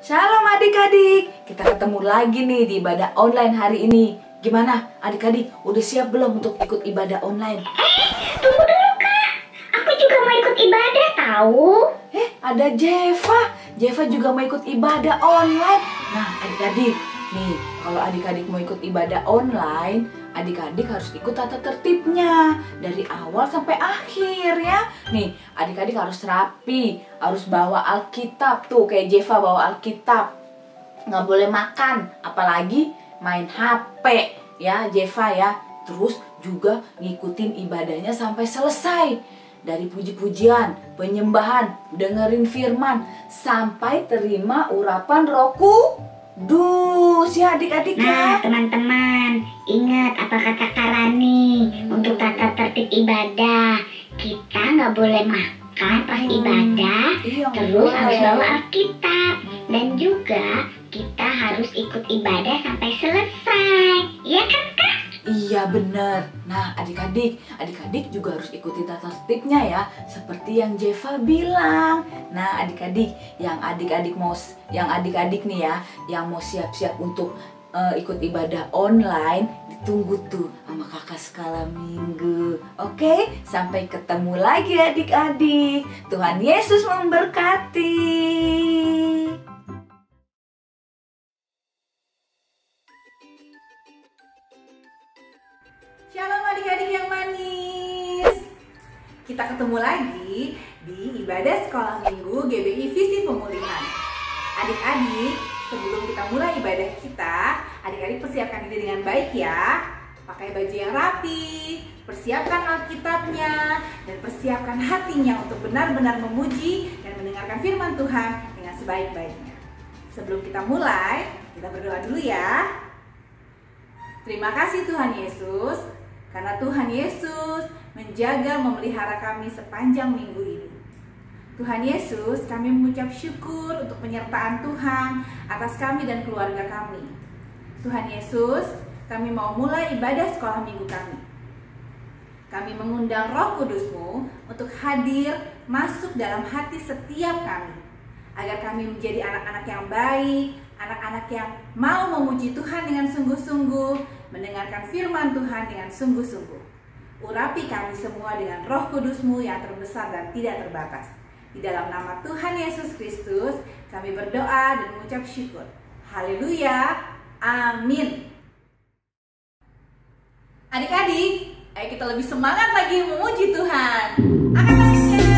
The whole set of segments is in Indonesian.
Shalom adik-adik, kita ketemu lagi nih di ibadah online hari ini. Gimana adik-adik, udah siap belum untuk ikut ibadah online? Tunggu dulu kak, aku juga mau ikut ibadah tahu. Eh, ada Jeva. Jeva juga mau ikut ibadah online. Nah, adik-adik, nih kalau adik-adik mau ikut ibadah online, adik-adik harus ikut tata tertibnya dari awal sampai akhir ya. Nih, adik-adik harus rapi, harus bawa Alkitab tuh kayak Jeva bawa Alkitab. Nggak boleh makan, apalagi main HP ya Jeva ya. Terus juga ngikutin ibadahnya sampai selesai. Dari puji-pujian, penyembahan, dengerin firman sampai terima urapan roku Dus ya adik-adik Nah ya. teman-teman, ingat apa kata Karani untuk tata tertib ibadah. Kita nggak boleh makan pas Hmm. ibadah, Iya, terus harus bawa Alkitab. Hmm. Dan juga kita harus ikut ibadah sampai selesai. Iya kan kak? Iya bener. Nah adik-adik, adik-adik juga harus ikuti tata tertibnya ya, seperti yang Jeva bilang. Nah adik-adik, yang adik-adik mau, yang adik-adik nih ya, yang mau siap-siap untuk eh, ikut ibadah online, ditunggu tuh sama kakak skala minggu. Oke, sampai ketemu lagi adik-adik. Tuhan Yesus memberkati. Shalom adik-adik yang manis. Kita ketemu lagi di ibadah sekolah minggu GBI Visi Pemulihan. Adik-adik, sebelum kita mulai ibadah kita, adik-adik persiapkan diri dengan baik ya. Pakai baju yang rapi, persiapkan Alkitabnya, dan persiapkan hatinya untuk benar-benar memuji dan mendengarkan firman Tuhan dengan sebaik-baiknya. Sebelum kita mulai, kita berdoa dulu ya. Terima kasih Tuhan Yesus, karena Tuhan Yesus menjaga memelihara kami sepanjang minggu ini. Tuhan Yesus, kami mengucap syukur untuk penyertaan Tuhan atas kami dan keluarga kami. Tuhan Yesus, kami mau mulai ibadah sekolah minggu kami. Kami mengundang roh kudusmu untuk hadir masuk dalam hati setiap kami. Agar kami menjadi anak-anak yang baik, anak-anak yang mau memuji Tuhan dengan sungguh-sungguh, mendengarkan firman Tuhan dengan sungguh-sungguh. Urapi kami semua dengan roh kudusmu yang terbesar dan tidak terbatas. Di dalam nama Tuhan Yesus Kristus, kami berdoa dan mengucap syukur. Haleluya. Amin. Adik-adik, ayo kita lebih semangat lagi memuji Tuhan. Angkat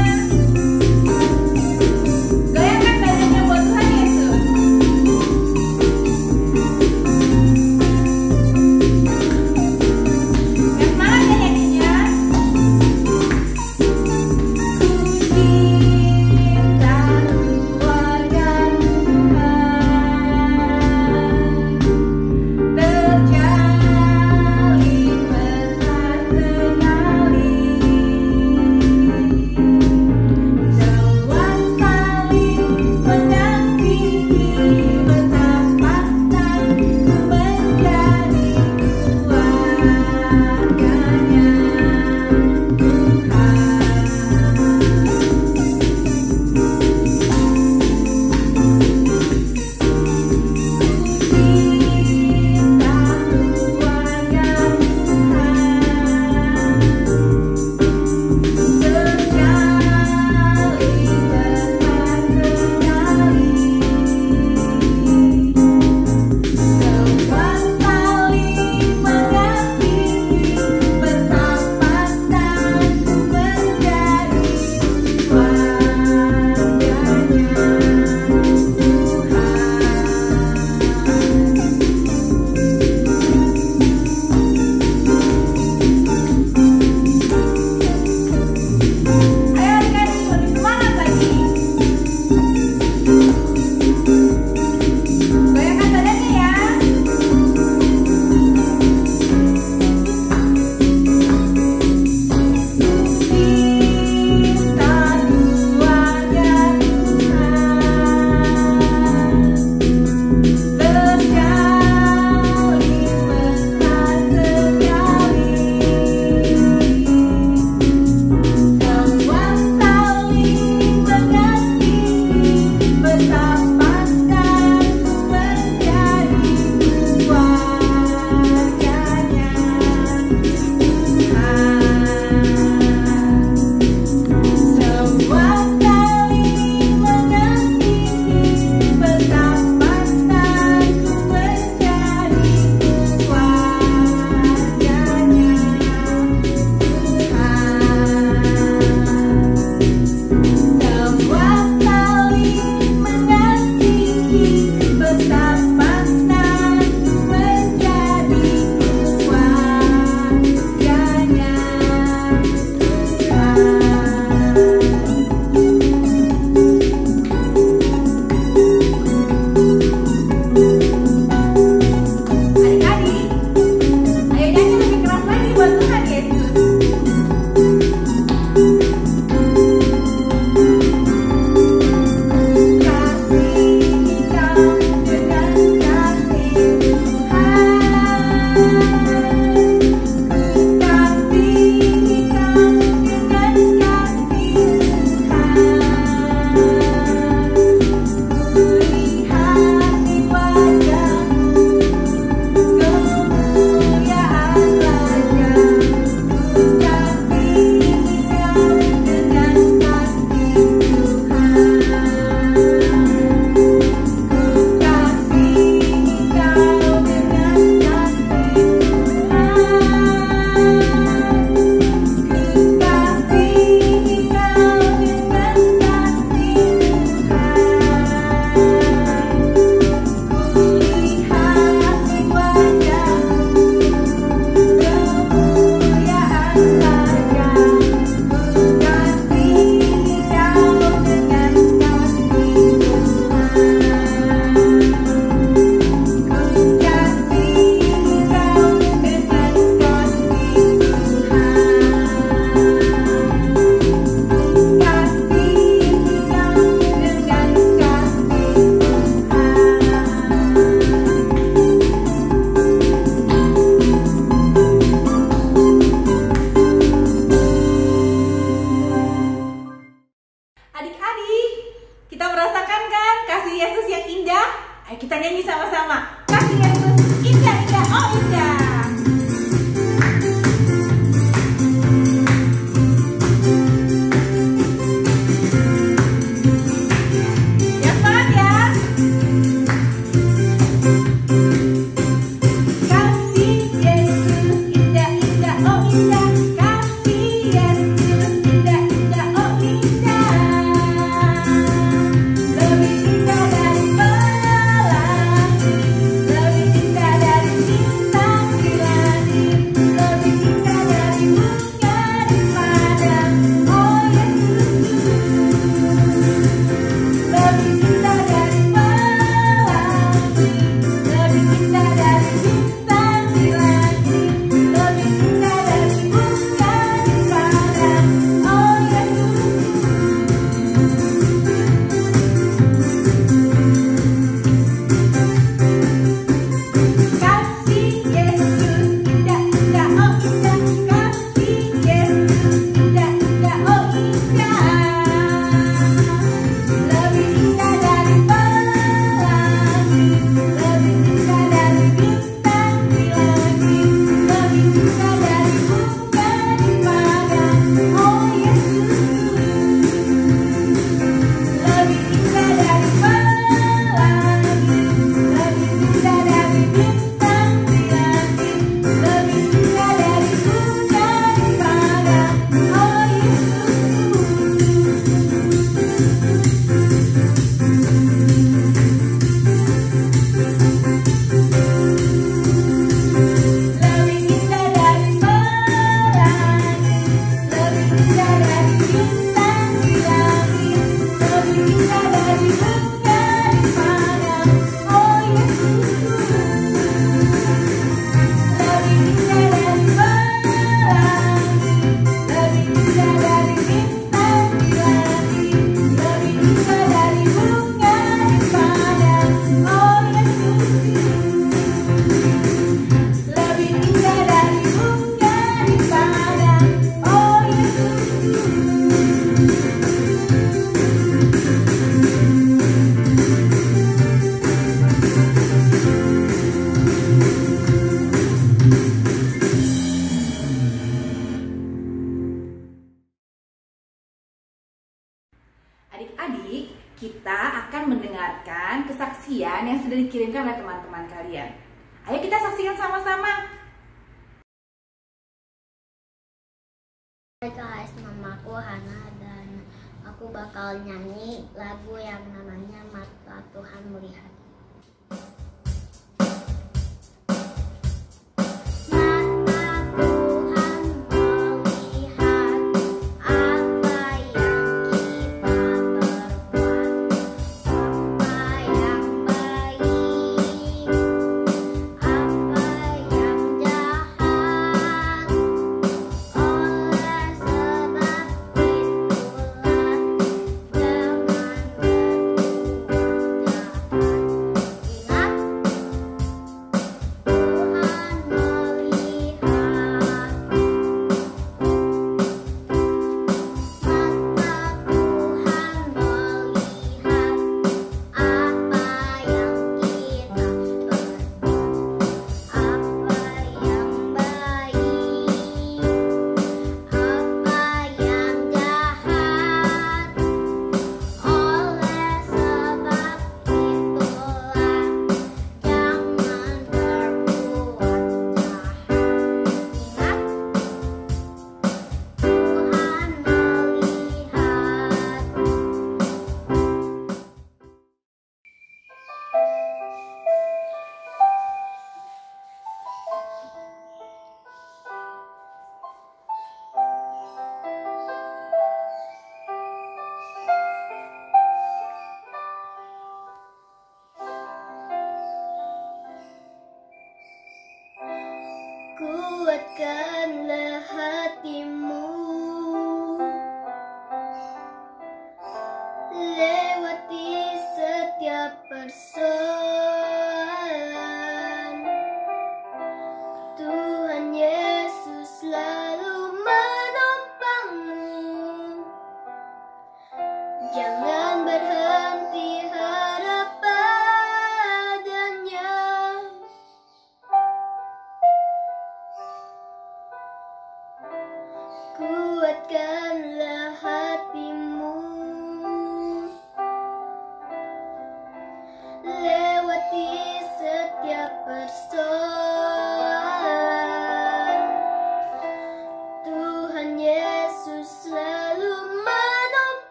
nyanyi lagu yang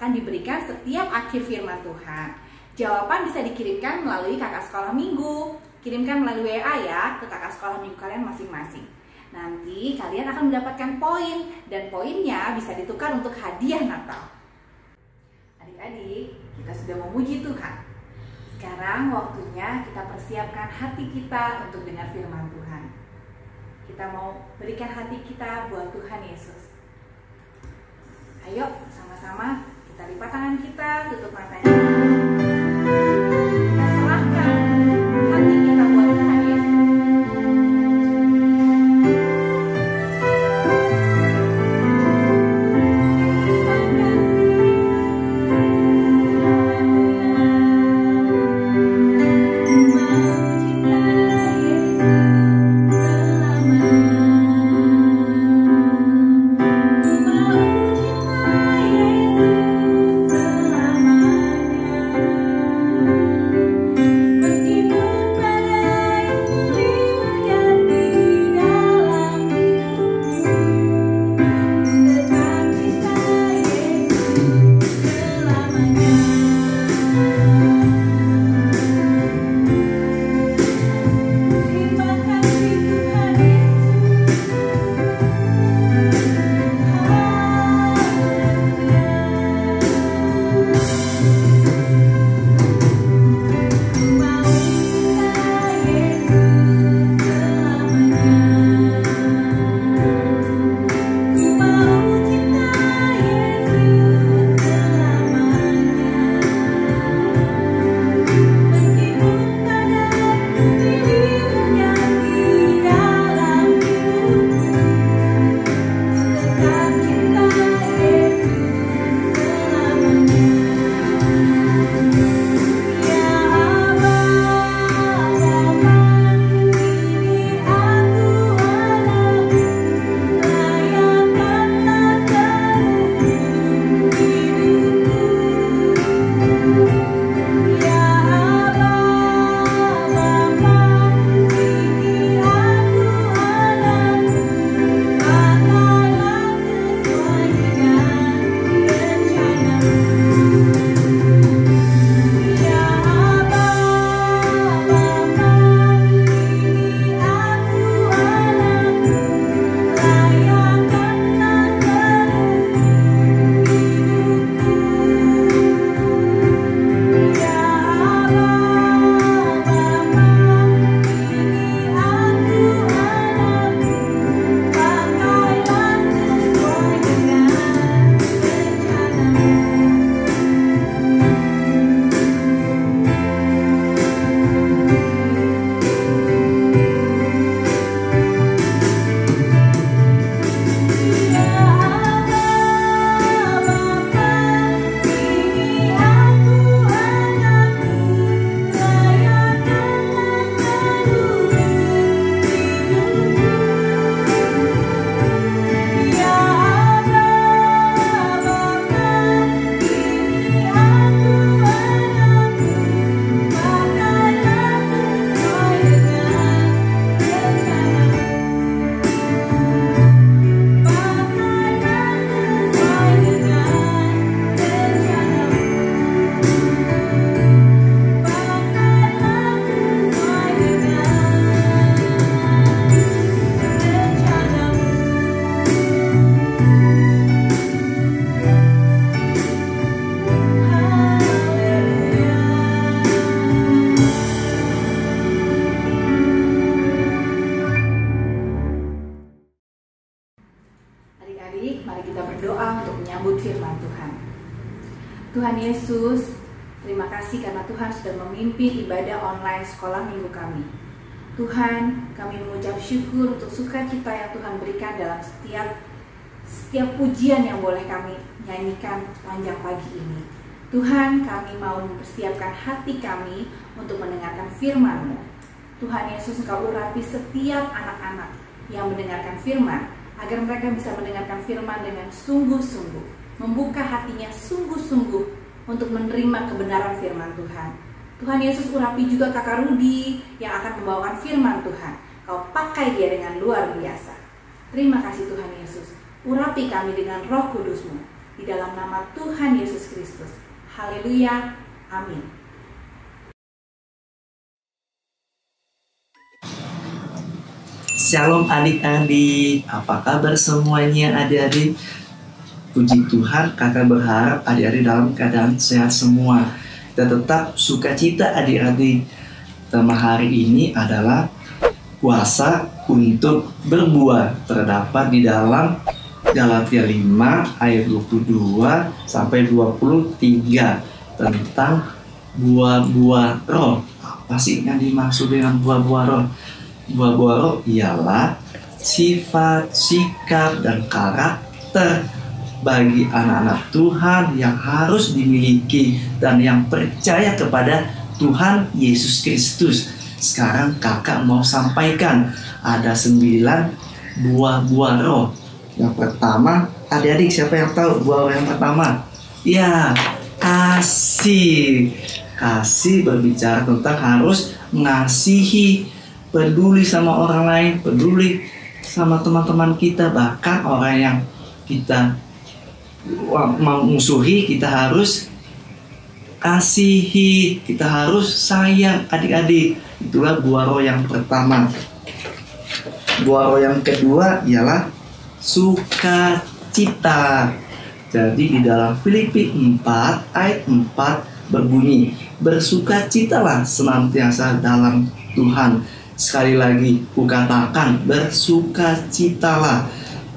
akan diberikan setiap akhir firman Tuhan. Jawaban bisa dikirimkan melalui kakak sekolah minggu. Kirimkan melalui WA ya ke kakak sekolah minggu kalian masing-masing. Nanti kalian akan mendapatkan poin dan poinnya bisa ditukar untuk hadiah Natal. Adik-adik, kita sudah memuji Tuhan. Sekarang waktunya kita persiapkan hati kita untuk dengar firman Tuhan. Kita mau berikan hati kita buat Tuhan Yesus. Ayo sama-sama kita lipat tangan kita, tutup matanya. Yesus, terima kasih karena Tuhan sudah memimpin ibadah online sekolah minggu kami. Tuhan, kami mengucap syukur untuk sukacita yang Tuhan berikan dalam setiap setiap pujian yang boleh kami nyanyikan panjang pagi ini. Tuhan, kami mau mempersiapkan hati kami untuk mendengarkan firman-Mu. Tuhan Yesus, Engkau urapi setiap anak-anak yang mendengarkan firman, agar mereka bisa mendengarkan firman dengan sungguh-sungguh, membuka hatinya sungguh-sungguh untuk menerima kebenaran firman Tuhan. Tuhan Yesus urapi juga kakak Rudi yang akan membawakan firman Tuhan. Kau pakai dia dengan luar biasa. Terima kasih Tuhan Yesus. Urapi kami dengan roh kudusmu. Di dalam nama Tuhan Yesus Kristus. Haleluya. Amin. Shalom adik-adik, apa kabar semuanya adik-adik? Puji Tuhan, kakak berharap adik-adik dalam keadaan sehat semua. Kita tetap sukacita adik-adik. Tema hari ini adalah puasa untuk berbuah. Terdapat di dalam Galatia 5 ayat 22 sampai 23 tentang buah-buah roh. Apa sih yang dimaksud dengan buah-buah roh? Buah-buah roh ialah sifat, sikap, dan karakter bagi anak-anak Tuhan yang harus dimiliki dan yang percaya kepada Tuhan Yesus Kristus. Sekarang kakak mau sampaikan ada sembilan buah-buah roh. Yang pertama, adik-adik siapa yang tahu buah yang pertama? Ya, kasih. Kasih berbicara tentang harus mengasihi, peduli sama orang lain, peduli sama teman-teman kita, bahkan orang yang kita memusuhi kita harus kasihi, kita harus sayang adik-adik. Itulah buah roh yang pertama. Buah roh yang kedua ialah sukacita. Jadi di dalam Filipi 4 ayat 4 berbunyi, bersukacitalah senantiasa dalam Tuhan. Sekali lagi, kukatakan bersukacitalah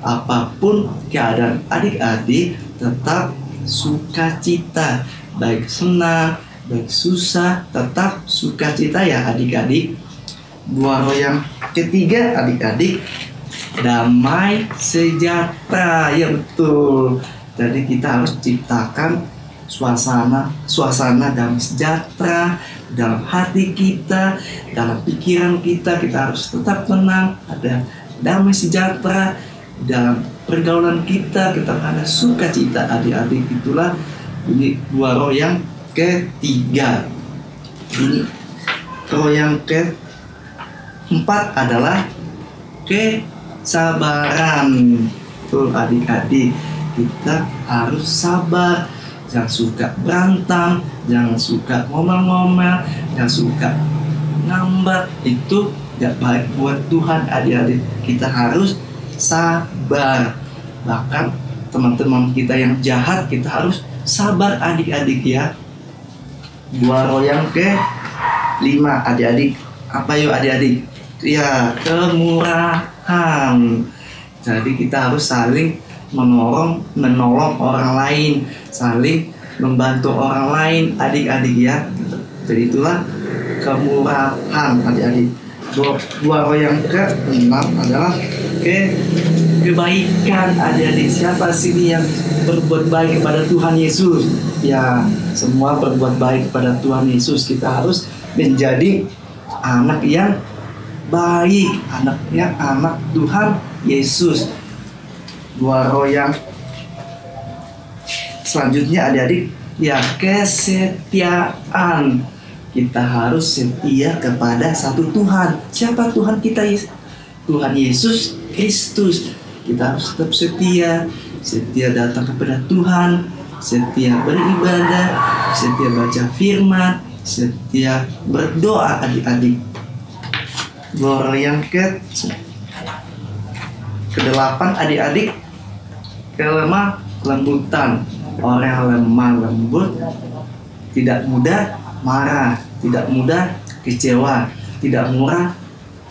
apa pun keadaan adik-adik tetap sukacita. Baik senang baik susah tetap sukacita ya adik-adik. Buah roh yang ketiga adik-adik. Damai sejahtera. Ya betul. Jadi kita harus ciptakan suasana suasana damai sejahtera dalam hati kita dalam pikiran kita. Kita harus tetap tenang ada damai sejahtera dalam pergaulan kita kita ada sukacita adik-adik itulah ini dua roh yang ketiga. Ini roh yang keempat adalah kesabaran. Tuh adik-adik kita harus sabar. Jangan suka berantem jangan suka ngomel-ngomel jangan suka ngambek. Itu gak baik buat Tuhan adik-adik. Kita harus sabar. Bahkan teman-teman kita yang jahat kita harus sabar adik-adik ya. Dua roh yang ke lima adik-adik. Apa yuk adik-adik? Ya kemurahan. Jadi kita harus saling menolong menolong orang lain. Saling membantu orang lain adik-adik ya. Jadi itulah kemurahan adik-adik. Dua, dua roh yang ke enam adalah ke kebaikan adik-adik siapa sini yang berbuat baik kepada Tuhan Yesus? Ya semua berbuat baik kepada Tuhan Yesus. Kita harus menjadi anak yang baik anaknya anak Tuhan Yesus. Dua roh yang selanjutnya adik-adik ya kesetiaan. Kita harus setia kepada satu Tuhan. Siapa Tuhan kita? Tuhan Yesus Kristus. Kita harus tetap setia, setia datang kepada Tuhan, setia beribadah, setia baca firman, setia berdoa adik-adik. Dua yang ke kedelapan adik-adik. Kelemah lembutan. Orang yang lemah lembut. Tidak mudah marah, tidak mudah kecewa, tidak murah,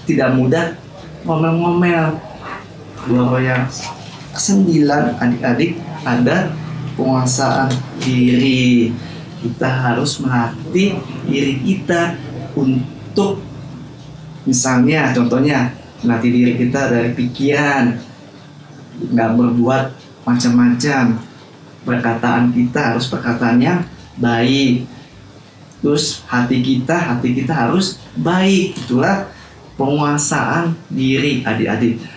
tidak mudah ngomel-ngomel. Dua roh yang kesembilan adik-adik ada penguasaan diri. Kita harus melatih diri kita untuk misalnya contohnya melatih diri kita dari pikiran. Nggak berbuat macam-macam. Perkataan kita harus perkataan yang baik. Terus hati kita hati kita harus baik. Itulah penguasaan diri adik-adik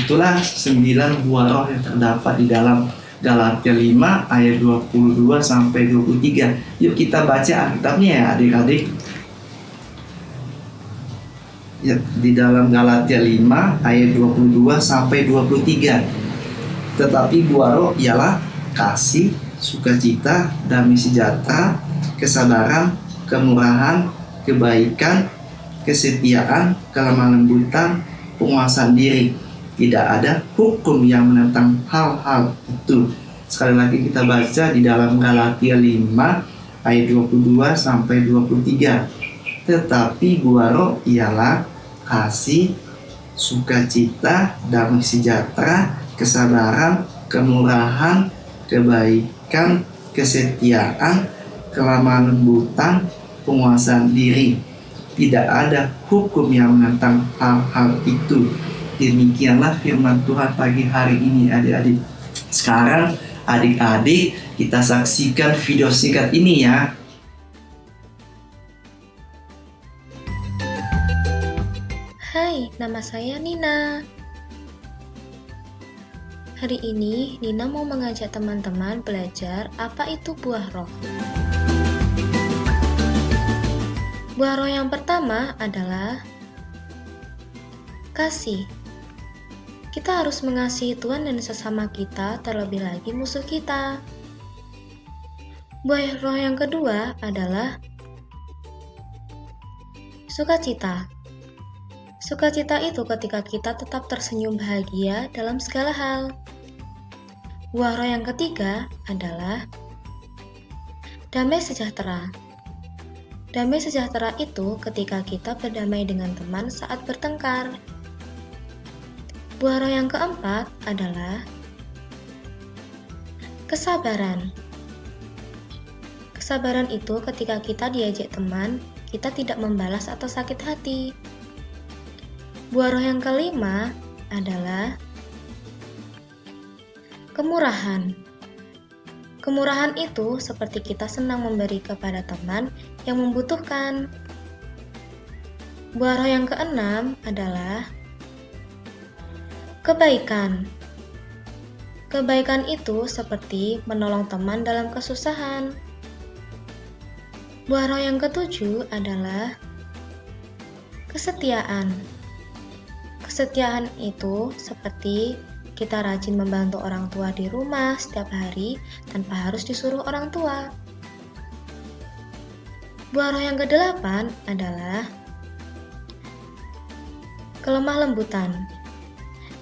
itulah sembilan buah roh yang terdapat di dalam Galatia 5 ayat 22 sampai 23 yuk kita baca Alkitabnya ya adik-adik. Ya, di dalam Galatia 5 ayat 22 sampai 23 tetapi buah roh ialah kasih, sukacita, damai sejahtera, kesabaran, kemurahan, kebaikan, kesetiaan, kelemah lembutan, penguasaan diri. Tidak ada hukum yang menentang hal-hal itu. Sekali lagi kita baca di dalam Galatia 5 ayat 22 sampai 23. Tetapi buah roh ialah kasih, sukacita, damai sejahtera, kesabaran, kemurahan, kebaikan, kesetiaan, kelamahan lembutan, penguasaan diri. Tidak ada hukum yang menentang hal-hal itu. Demikianlah firman Tuhan pagi hari ini adik-adik. Sekarang adik-adik kita saksikan video singkat ini ya. Hai, nama saya Nina. Hari ini Nina mau mengajak teman-teman belajar apa itu buah roh. Buah roh yang pertama adalah kasih. Kita harus mengasihi Tuhan dan sesama kita, terlebih lagi musuh kita. Buah roh yang kedua adalah sukacita. Sukacita itu ketika kita tetap tersenyum bahagia dalam segala hal. Buah roh yang ketiga adalah damai sejahtera. Damai sejahtera itu ketika kita berdamai dengan teman saat bertengkar. Buah roh yang keempat adalah kesabaran. Kesabaran itu ketika kita diajak teman, kita tidak membalas atau sakit hati. Buah roh yang kelima adalah kemurahan. Kemurahan itu seperti kita senang memberi kepada teman yang membutuhkan. Buah roh yang keenam adalah kebaikan. Kebaikan itu seperti menolong teman dalam kesusahan. Buah roh yang ketujuh adalah kesetiaan. Kesetiaan itu seperti kita rajin membantu orang tua di rumah setiap hari tanpa harus disuruh orang tua. Buah roh yang kedelapan adalah kelemah lembutan.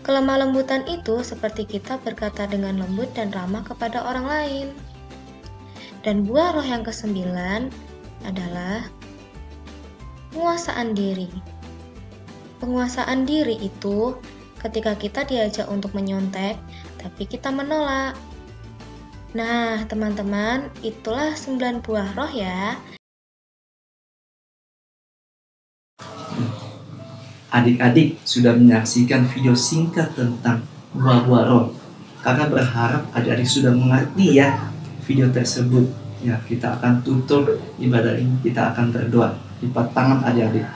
Kelemah lembutan itu seperti kita berkata dengan lembut dan ramah kepada orang lain. Dan buah roh yang kesembilan adalah penguasaan diri. Penguasaan diri itu ketika kita diajak untuk menyontek, tapi kita menolak. Nah, teman-teman, itulah 9 buah roh ya. Adik-adik sudah menyaksikan video singkat tentang buah-buah roh. Kakak berharap adik-adik sudah mengerti ya video tersebut. Ya, kita akan tutup ibadah ini, kita akan berdoa. Lipat tangan adik-adik.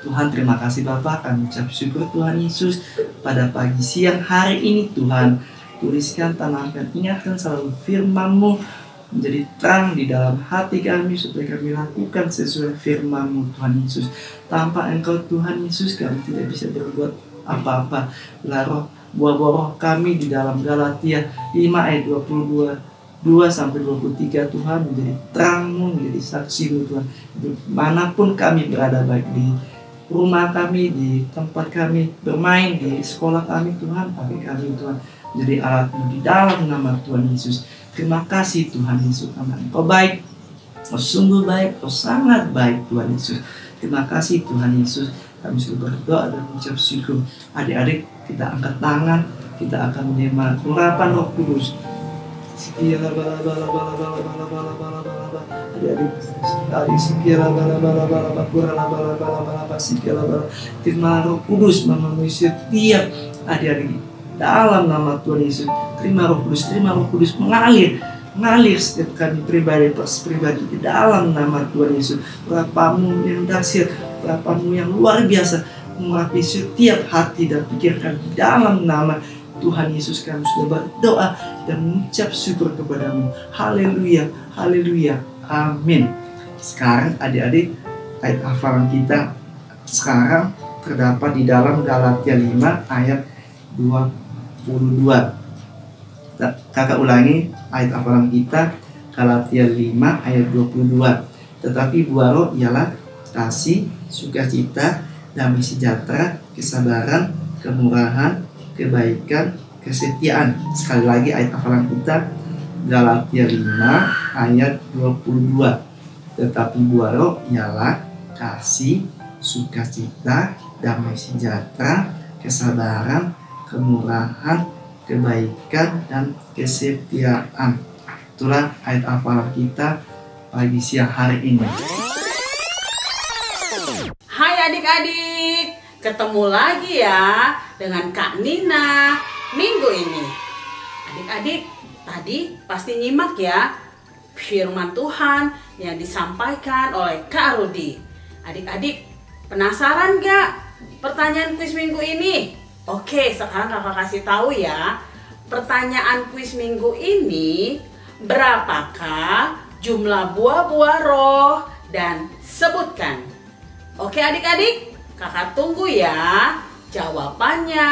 Tuhan terima kasih Bapak kami ucap syukur Tuhan Yesus pada pagi siang hari ini Tuhan tuliskan tanamkan ingatkan selalu firman-Mu menjadi terang di dalam hati kami supaya kami lakukan sesuai firman-Mu Tuhan Yesus. Tanpa Engkau Tuhan Yesus kami tidak bisa berbuat apa-apa. Lalu buah-buah kami di dalam Galatia 5 ayat 22 2 sampai 23 Tuhan menjadi terangmu menjadi saksi Tuhan. Mana pun kami berada baik di rumah kami, di tempat kami bermain, di sekolah kami Tuhan, pakai kami Tuhan jadi alatmu di dalam nama Tuhan Yesus. Terima kasih Tuhan Yesus karena Engkau baik, Engkau sungguh baik, Engkau sangat baik Tuhan Yesus. Terima kasih Tuhan Yesus. Kami sudah berdoa dan mengucap syukur. Adik-adik kita angkat tangan, kita akan menerima urapan Roh Kudus. Sekiala bala bala bala bala bala bala. Adik-adik, adik sekiala bala bala bala. Terima Roh Kudus memenuhi setiap adik-adik dalam nama Tuhan Yesus. Terima Roh Kudus, terima Roh Kudus mengalir mengalir setiap kami pribadi pers pribadi di dalam nama Tuhan Yesus. Urapamu yang dahsyat, urapamu yang luar biasa mengurapi setiap hati dan pikirkan di dalam nama Tuhan Yesus kami sudah berdoa dan mengucap syukur kepadamu. Haleluya, haleluya, amin. Sekarang adik-adik ayat hafalan kita sekarang terdapat di dalam Galatia 5 ayat 22. Kakak ulangi ayat hafalan kita Galatia 5 ayat 22. Tetapi buah roh ialah kasih, sukacita, damai sejahtera, kesabaran, kemurahan, kebaikan, kesetiaan. Sekali lagi ayat hafalan kita Galatia 5 ayat 22. Tetapi buah roh ialah kasih, sukacita, damai sejahtera, kesabaran, kemurahan, kebaikan, dan kesetiaan. Itulah ayat hafalan kita pagi siang hari ini. Hai adik-adik, ketemu lagi ya dengan Kak Nina minggu ini. Adik-adik, tadi pasti nyimak ya firman Tuhan yang disampaikan oleh Kak Rudi. Adik-adik, penasaran gak pertanyaan kuis minggu ini? Oke, sekarang kakak kasih tahu ya. Pertanyaan kuis minggu ini, berapakah jumlah buah-buah roh dan sebutkan. Oke adik-adik, kakak tunggu ya jawabannya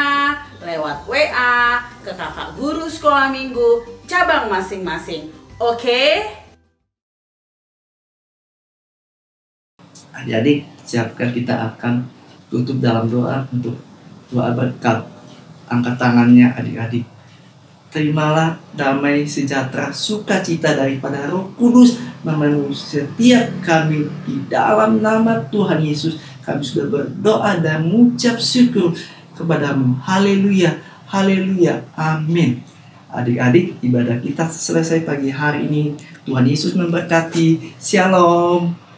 lewat WA ke kakak guru sekolah minggu cabang masing-masing. Oke? Adik-adik, siapkan kita akan tutup dalam doa untuk doa berkat. Angkat tangannya adik-adik. Terimalah damai sejahtera sukacita daripada roh kudus memenuhi setiap kami di dalam nama Tuhan Yesus. Kami sudah berdoa dan mengucap syukur kepadamu. Haleluya, haleluya, amin. Adik-adik, ibadah kita selesai pagi hari ini. Tuhan Yesus memberkati. Shalom.